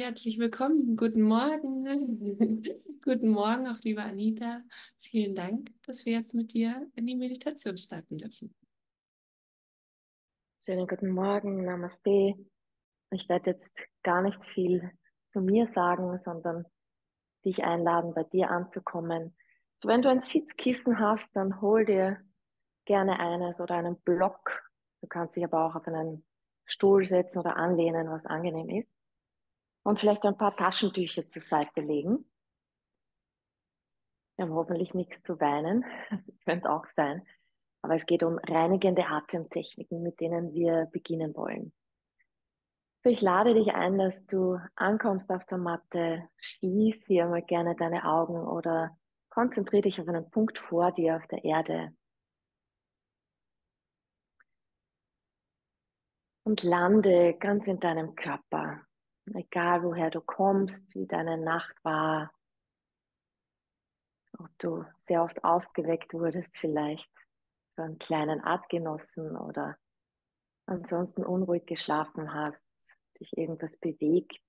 herzlich willkommen. Guten Morgen. Guten Morgen auch, liebe Anita. Vielen Dank, dass wir jetzt mit dir in die Meditation starten dürfen. Schönen guten Morgen, Namaste. Ich werde jetzt gar nicht viel zu mir sagen, sondern dich einladen, bei dir anzukommen. So, wenn du ein Sitzkissen hast, dann hol dir gerne eines oder einen Block. Du kannst dich aber auch auf einen Stuhl setzen oder anlehnen, was angenehm ist. Und vielleicht ein paar Taschentücher zur Seite legen. Wir haben hoffentlich nichts zu weinen. Könnte auch sein. Aber es geht um reinigende Atemtechniken, mit denen wir beginnen wollen. Ich lade dich ein, dass du ankommst auf der Matte, schließ hier mal gerne deine Augen oder konzentriere dich auf einen Punkt vor dir auf der Erde. Und lande ganz in deinem Körper. Egal woher du kommst, wie deine Nacht war, ob du sehr oft aufgeweckt wurdest vielleicht einen kleinen Artgenossen oder ansonsten unruhig geschlafen hast, dich irgendwas bewegt.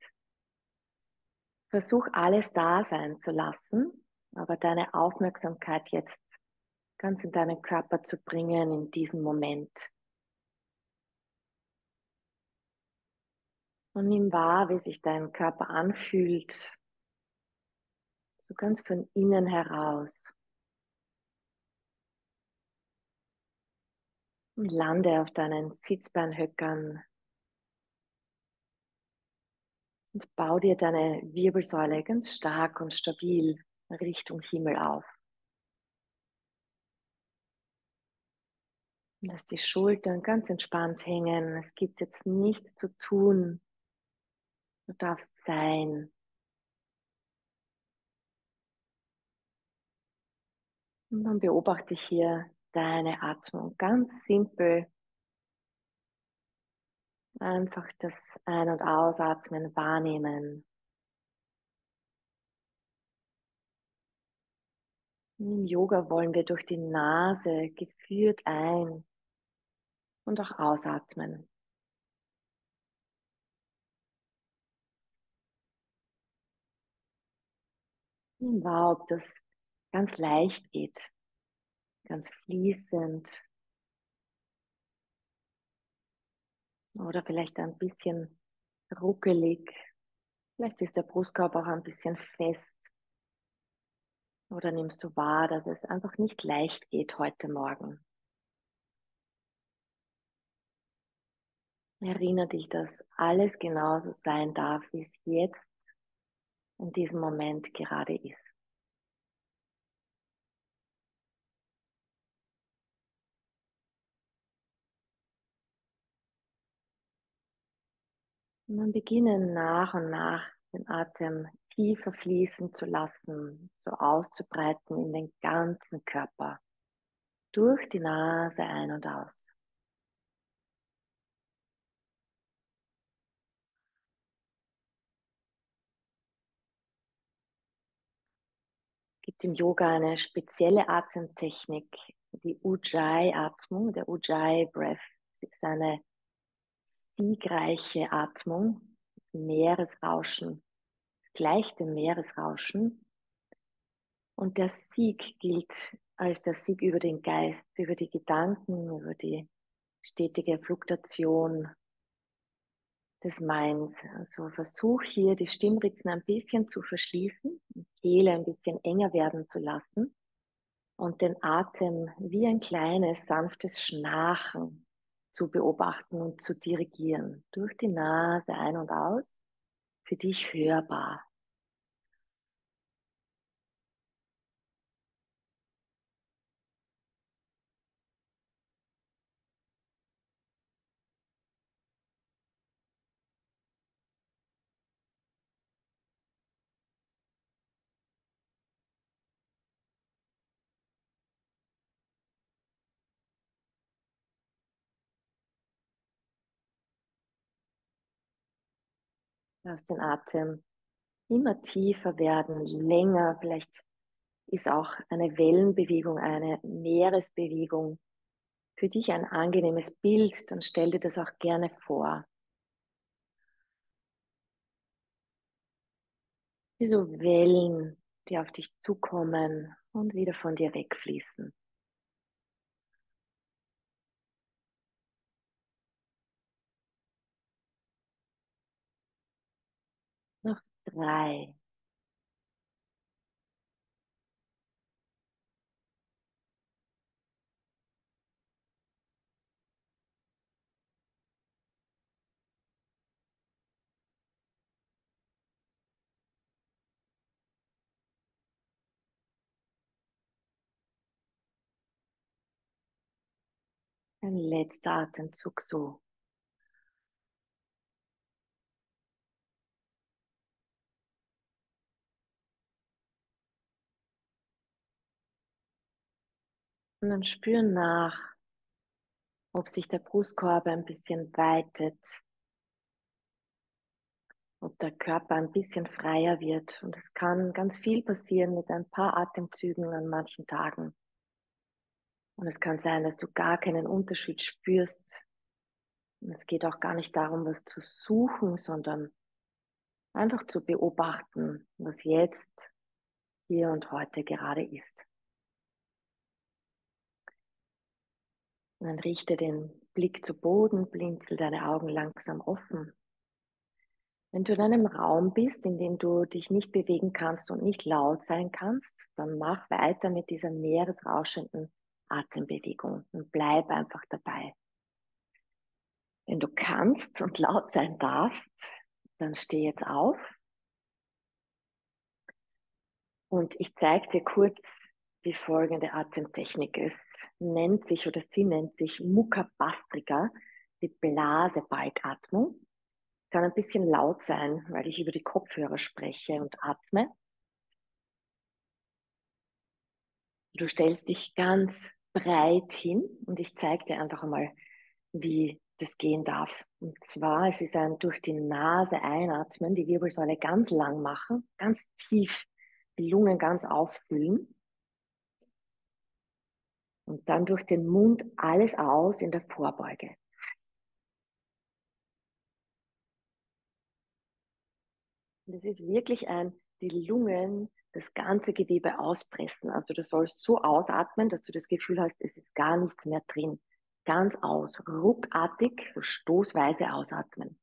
Versuch alles da sein zu lassen, aber deine Aufmerksamkeit jetzt ganz in deinen Körper zu bringen in diesem Moment. Und nimm wahr, wie sich dein Körper anfühlt, so ganz von innen heraus. Und lande auf deinen Sitzbeinhöckern und bau dir deine Wirbelsäule ganz stark und stabil Richtung Himmel auf. Lass die Schultern ganz entspannt hängen. Es gibt jetzt nichts zu tun. Du darfst sein. Und dann beobachte ich hier deine Atmung. Ganz simpel. Einfach das Ein- und Ausatmen wahrnehmen. Im Yoga wollen wir durch die Nase geführt ein und auch ausatmen. Wow, ob das ganz leicht geht, ganz fließend oder vielleicht ein bisschen ruckelig. Vielleicht ist der Brustkorb auch ein bisschen fest. Oder nimmst du wahr, dass es einfach nicht leicht geht heute Morgen? Erinnere dich, dass alles genauso sein darf, wie es jetzt in diesem Moment gerade ist. Und dann beginnen nach und nach den Atem tiefer fließen zu lassen, so auszubreiten in den ganzen Körper. Durch die Nase ein und aus. Im Yoga eine spezielle Atemtechnik, die Ujjayi-Atmung, der Ujjayi Breath. Es ist eine siegreiche Atmung, Meeresrauschen, gleich dem Meeresrauschen. Und der Sieg gilt als der Sieg über den Geist, über die Gedanken, über die stetige Fluktuation des Minds. Also versuch hier die Stimmritzen ein bisschen zu verschließen, die Kehle ein bisschen enger werden zu lassen und den Atem wie ein kleines, sanftes Schnarchen zu beobachten und zu dirigieren. Durch die Nase ein und aus, für dich hörbar. Lass den Atem immer tiefer werden, länger. Vielleicht ist auch eine Wellenbewegung, eine Meeresbewegung für dich ein angenehmes Bild, dann stell dir das auch gerne vor. wie so Wellen, die auf dich zukommen und wieder von dir wegfließen. Drei. Ein letzter Atemzug so. Und dann spür nach, ob sich der Brustkorb ein bisschen weitet, ob der Körper ein bisschen freier wird. Und es kann ganz viel passieren mit ein paar Atemzügen an manchen Tagen. Und es kann sein, dass du gar keinen Unterschied spürst. Und es geht auch gar nicht darum, was zu suchen, sondern einfach zu beobachten, was jetzt, hier und heute gerade ist. Und dann richte den Blick zu Boden, blinzel deine Augen langsam offen. Wenn du in einem Raum bist, in dem du dich nicht bewegen kannst und nicht laut sein kannst, dann mach weiter mit dieser meeresrauschenden Atembewegung und bleib einfach dabei. Wenn du kannst und laut sein darfst, dann steh jetzt auf. Und ich zeige dir kurz die folgende Atemtechnik. Es nennt sich oder sie nennt sich Mukha Bastrika, die Blasebalgatmung. Kann ein bisschen laut sein, weil ich über die Kopfhörer spreche und atme. Du stellst dich ganz breit hin und ich zeige dir einfach einmal, wie das gehen darf. Und zwar, es ist ein durch die Nase einatmen, die Wirbelsäule ganz lang machen, ganz tief die Lungen ganz auffüllen und dann durch den Mund alles aus in der Vorbeuge. Und es ist wirklich ein, die Lungen, das ganze Gewebe auspressen. Also du sollst so ausatmen, dass du das Gefühl hast, es ist gar nichts mehr drin. Ganz aus, ruckartig, stoßweise ausatmen.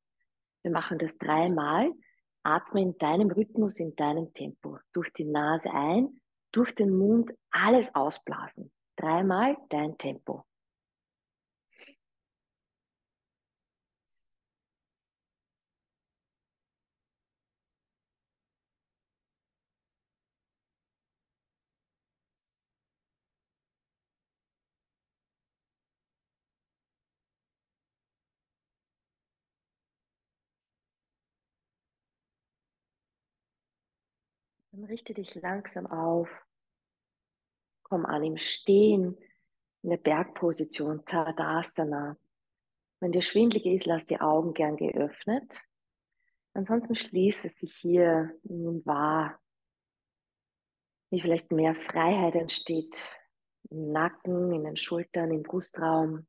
Wir machen das dreimal. Atme in deinem Rhythmus, in deinem Tempo. Durch die Nase ein, durch den Mund alles ausblasen. Dreimal dein Tempo. Dann richte dich langsam auf. Komm an im Stehen, in der Bergposition, Tadasana. Wenn dir schwindlig ist, lass die Augen gern geöffnet. Ansonsten schließe sich hier nun wahr, wie vielleicht mehr Freiheit entsteht im Nacken, in den Schultern, im Brustraum.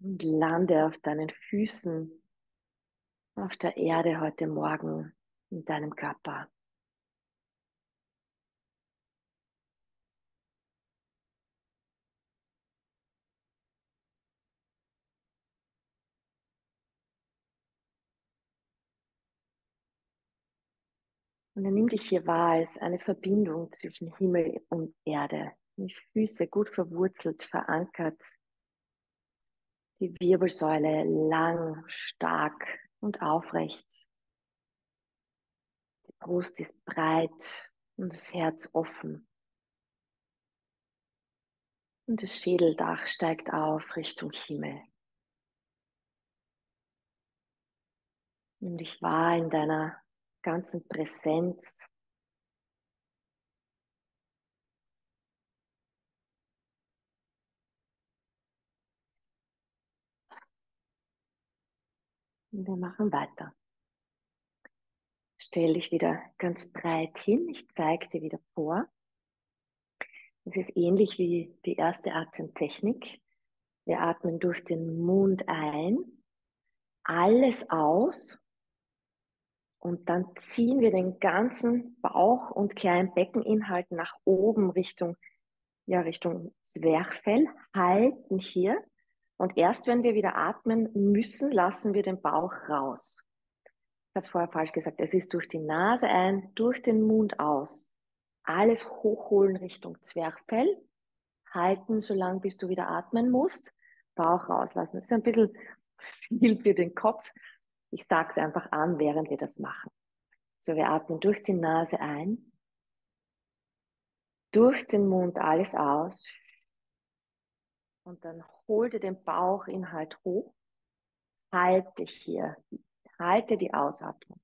Und lande auf deinen Füßen, auf der Erde heute Morgen in deinem Körper. Und dann nimm dich hier wahr als eine Verbindung zwischen Himmel und Erde. Die Füße gut verwurzelt, verankert. Die Wirbelsäule lang, stark und aufrecht. Die Brust ist breit und das Herz offen. Und das Schädeldach steigt auf Richtung Himmel. Nimm dich wahr in deiner ganzen Präsenz. Und wir machen weiter. Stell dich wieder ganz breit hin. Ich zeige dir wieder vor. Es ist ähnlich wie die erste Atemtechnik. Wir atmen durch den Mund ein, alles aus Und dann ziehen wir den ganzen Bauch und kleinen Beckeninhalt nach oben Richtung, ja, Richtung Zwerchfell, halten hier. Und erst wenn wir wieder atmen müssen, lassen wir den Bauch raus. Ich habe es vorher falsch gesagt. Es ist durch die Nase ein, durch den Mund aus. Alles hochholen Richtung Zwerchfell. Halten so lange, bis du wieder atmen musst. Bauch rauslassen. Das ist ein bisschen viel für den Kopf. Ich sage es einfach an, während wir das machen. So, wir atmen durch die Nase ein, durch den Mund alles aus und dann hol dir den Bauchinhalt hoch, halte hier, halte die Ausatmung.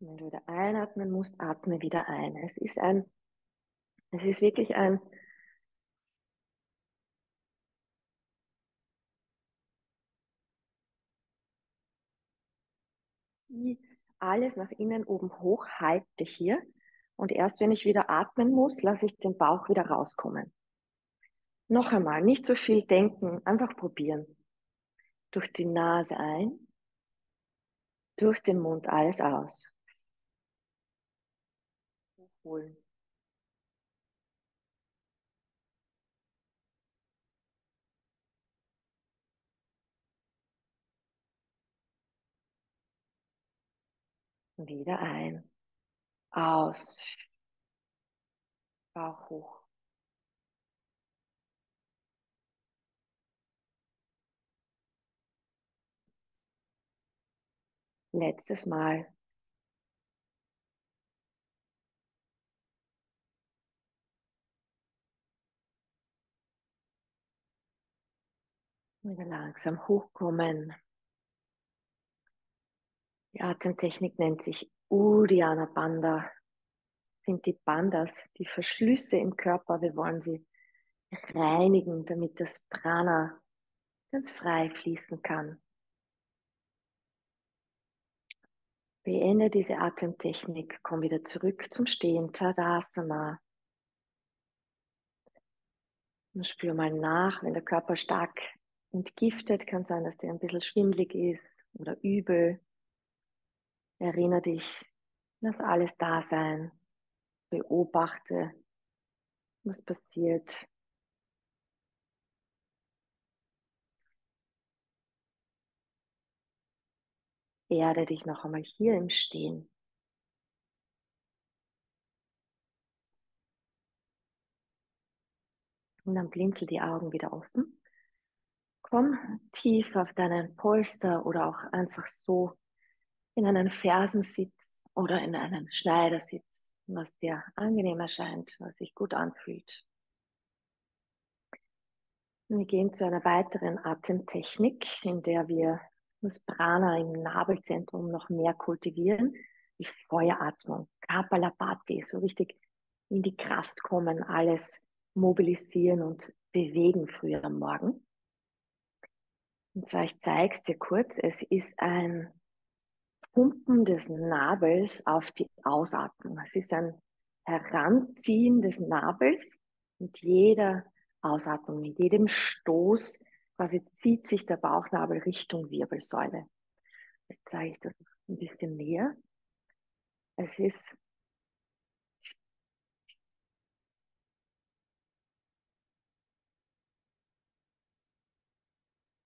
Wenn du wieder einatmen musst, atme wieder ein. Es ist ein, es ist wirklich ein, alles nach innen oben hoch, halte hier. Und erst wenn ich wieder atmen muss, lasse ich den Bauch wieder rauskommen. Noch einmal, nicht so viel denken, einfach probieren. Durch die Nase ein, durch den Mund alles aus holen. Wieder ein. Aus. Bauch hoch. Letztes Mal. Wieder langsam hochkommen. Die Atemtechnik nennt sich Uddiyana Bandha. Sind die Bandas, die Verschlüsse im Körper. Wir wollen sie reinigen, damit das Prana ganz frei fließen kann. Beende diese Atemtechnik, komm wieder zurück zum Stehen, Tadasana. Und spür mal nach, wenn der Körper stark entgiftet, kann sein, dass dir ein bisschen schwindlig ist oder übel. Erinnere dich, lass alles da sein. Beobachte, was passiert. Erde dich noch einmal hier im Stehen. Und dann blinzel die Augen wieder offen. Komm tief auf deinen Polster oder auch einfach so in einen Fersensitz oder in einen Schneidersitz, was dir angenehm erscheint, was sich gut anfühlt. Wir gehen zu einer weiteren Atemtechnik, in der wir das Prana im Nabelzentrum noch mehr kultivieren, die Feueratmung, Kapalabhati, so richtig in die Kraft kommen, alles mobilisieren und bewegen früher am Morgen. Und zwar, ich zeige es dir kurz, es ist ein Pumpen des Nabels auf die Ausatmung. Es ist ein Heranziehen des Nabels mit jeder Ausatmung, mit jedem Stoß quasi zieht sich der Bauchnabel Richtung Wirbelsäule. Jetzt zeige ich das ein bisschen näher. Es ist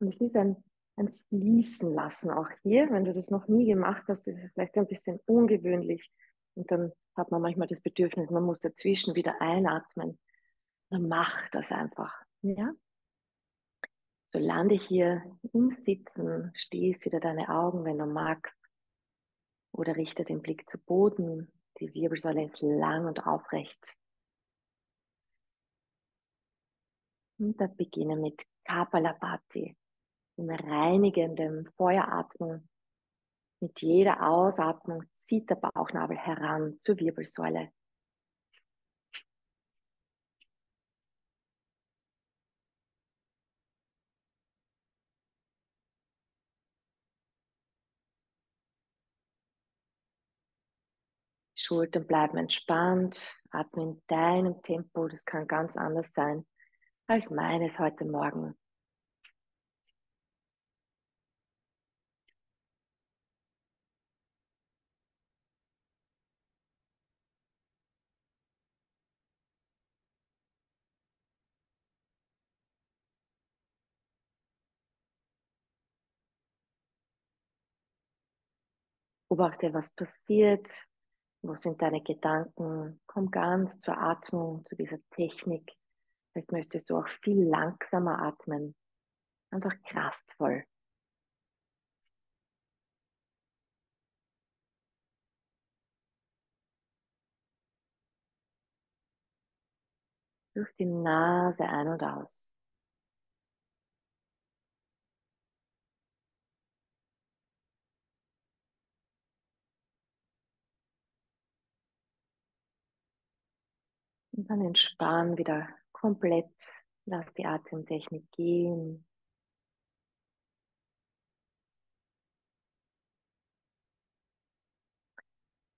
Und es ist ein, ein Fließen lassen auch hier. Wenn du das noch nie gemacht hast, ist es vielleicht ein bisschen ungewöhnlich. Und dann hat man manchmal das Bedürfnis, man muss dazwischen wieder einatmen. Dann mach das einfach. Ja? So lande hier im Sitzen, schließ wieder deine Augen, wenn du magst. Oder richte den Blick zu Boden. Die Wirbelsäule ist lang und aufrecht. Und dann beginne mit Kapalabhati im reinigenden Feueratmung. Mit jeder Ausatmung zieht der Bauchnabel heran zur Wirbelsäule. Schultern bleiben entspannt. Atme in deinem Tempo. Das kann ganz anders sein als meines heute Morgen. Beobachte, was passiert. Wo sind deine Gedanken? Komm ganz zur Atmung, zu dieser Technik. Vielleicht möchtest du auch viel langsamer atmen. Einfach kraftvoll. Durch die Nase ein und aus. Und dann entspann wieder komplett. Lass die Atemtechnik gehen.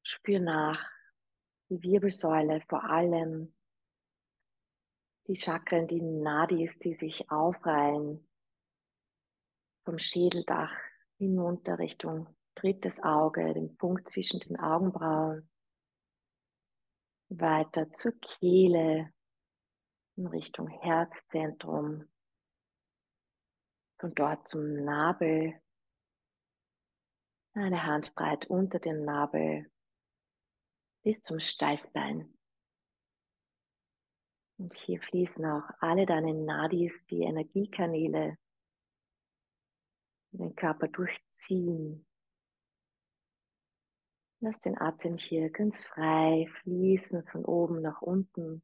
Spür nach die Wirbelsäule, vor allem die Chakren, die Nadis, die sich aufreihen vom Schädeldach hinunter Richtung drittes Auge, den Punkt zwischen den Augenbrauen, weiter zur Kehle in Richtung Herzzentrum, von dort zum Nabel, eine Handbreit unter den Nabel bis zum Steißbein. Und hier fließen auch alle deine Nadis, die Energiekanäle, den Körper durchziehen. Lass den Atem hier ganz frei fließen von oben nach unten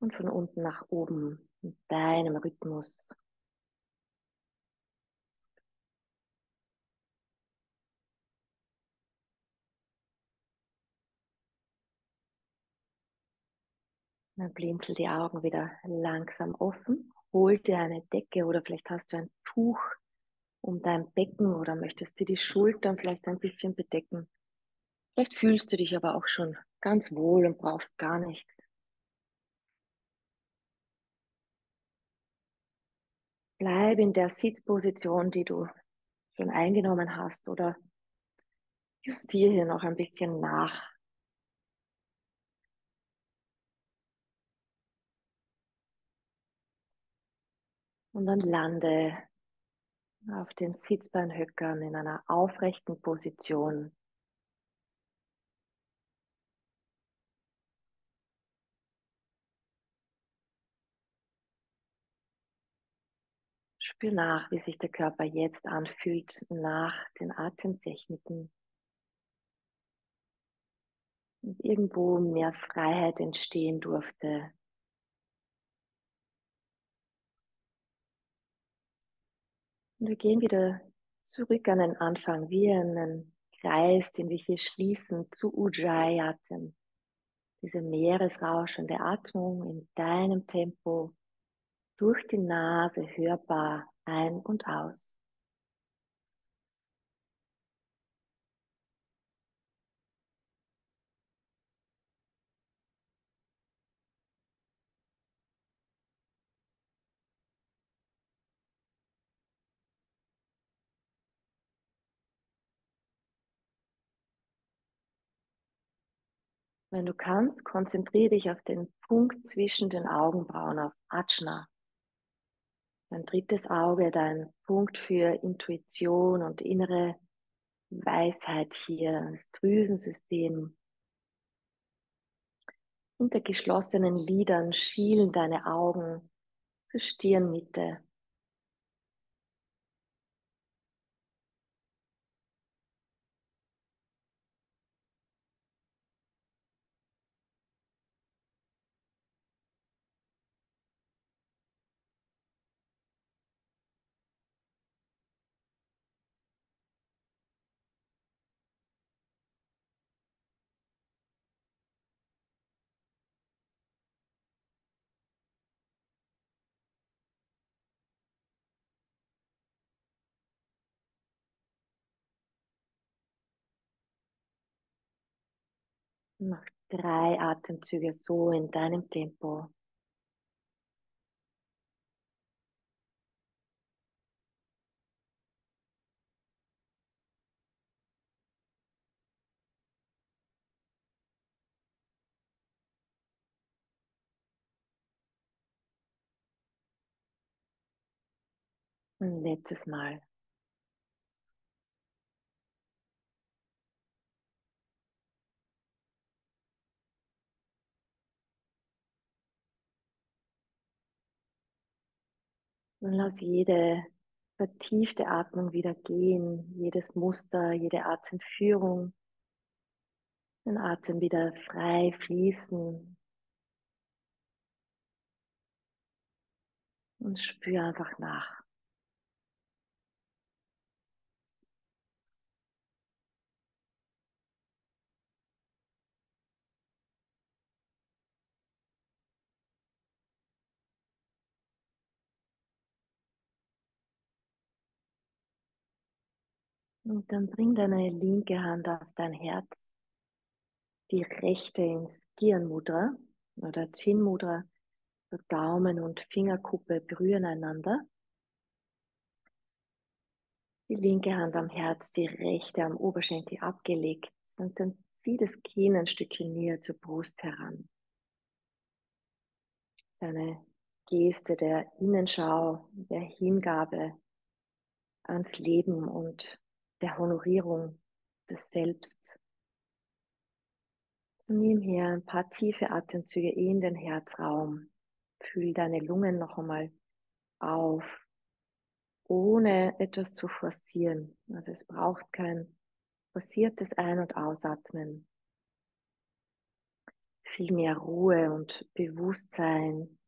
und von unten nach oben in deinem Rhythmus. Dann blinzel die Augen wieder langsam offen. Hol dir eine Decke oder vielleicht hast du ein Tuch um dein Becken oder möchtest dir die Schultern vielleicht ein bisschen bedecken. Vielleicht fühlst du dich aber auch schon ganz wohl und brauchst gar nichts. Bleib in der Sitzposition, die du schon eingenommen hast oder justiere hier noch ein bisschen nach. Und dann lande auf den Sitzbeinhöckern in einer aufrechten Position. Spür nach, wie sich der Körper jetzt anfühlt nach den Atemtechniken. Und irgendwo mehr Freiheit entstehen durfte, Und wir gehen wieder zurück an den Anfang, wie einen Kreis, den wir hier schließen zu Ujjayi-Atem. Diese meeresrauschende Atmung in deinem Tempo durch die Nase hörbar ein und aus. Wenn du kannst, konzentriere dich auf den Punkt zwischen den Augenbrauen, auf Ajna. Dein drittes Auge, dein Punkt für Intuition und innere Weisheit hier, das Drüsensystem. Unter geschlossenen Lidern schielen deine Augen zur Stirnmitte. Mach drei Atemzüge so in deinem Tempo. Ein letztes Mal. Und lass jede vertiefte Atmung wieder gehen, jedes Muster, jede Atemführung, den Atem wieder frei fließen. Und spür einfach nach. Und dann bring deine linke Hand auf dein Herz, die rechte ins Gyan Mudra oder Chin Mudra. Daumen und Fingerkuppe berühren einander. Die linke Hand am Herz, die rechte am Oberschenkel abgelegt. Und dann zieh das Kinn ein Stückchen näher zur Brust heran. Seine Geste der Innenschau, der Hingabe ans Leben und der Honorierung des Selbst. Nimm hier ein paar tiefe Atemzüge in den Herzraum. Fühl deine Lungen noch einmal auf, ohne etwas zu forcieren. Also es braucht kein forciertes Ein- und Ausatmen. Viel mehr Ruhe und Bewusstsein,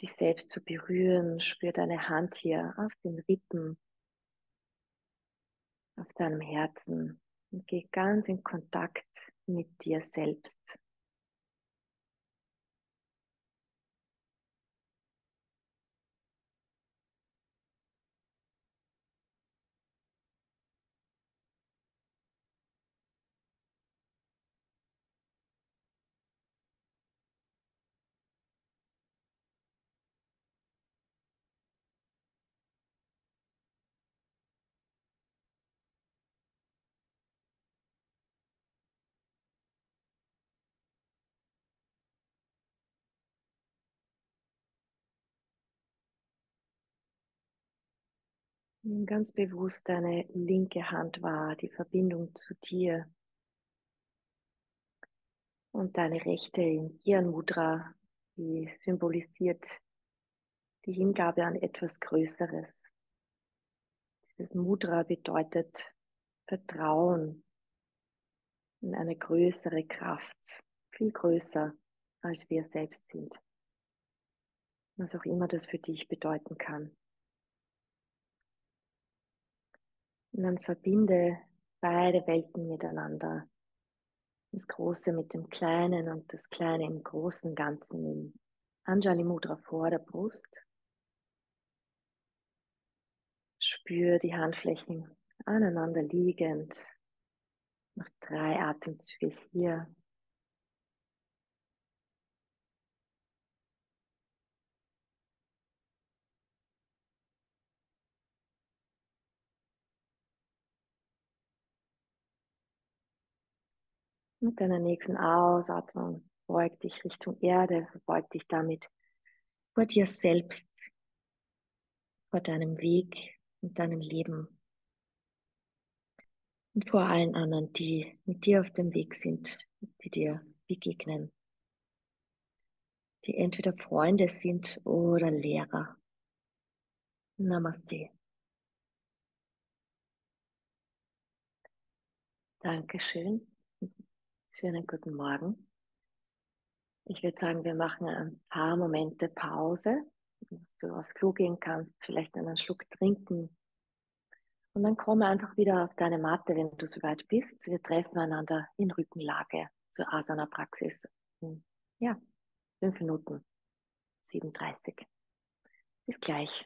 dich selbst zu berühren. Spür deine Hand hier auf den Rippen, auf deinem Herzen und geh ganz in Kontakt mit dir selbst. Nimm ganz bewusst deine linke Hand wahr, die Verbindung zu dir. Und deine rechte in Gyan Mudra, die symbolisiert die Hingabe an etwas Größeres. Dieses Mudra bedeutet Vertrauen in eine größere Kraft, viel größer als wir selbst sind. Was auch immer das für dich bedeuten kann. Und dann verbinde beide Welten miteinander. Das Große mit dem Kleinen und das Kleine im großen Ganzen im Anjali Mudra vor der Brust. Spür die Handflächen aneinander liegend. Noch drei Atemzüge hier. Mit deiner nächsten Ausatmung beug dich Richtung Erde, verbeug dich damit vor dir selbst, vor deinem Weg und deinem Leben und vor allen anderen, die mit dir auf dem Weg sind, die dir begegnen, die entweder Freunde sind oder Lehrer. Namaste. Dankeschön. Schönen guten Morgen. Ich würde sagen, wir machen ein paar Momente Pause, dass du aufs Klo gehen kannst, vielleicht einen Schluck trinken. Und dann komme einfach wieder auf deine Matte, wenn du soweit bist. Wir treffen einander in Rückenlage zur Asana-Praxis. Ja, fünf Minuten, 37. Bis gleich.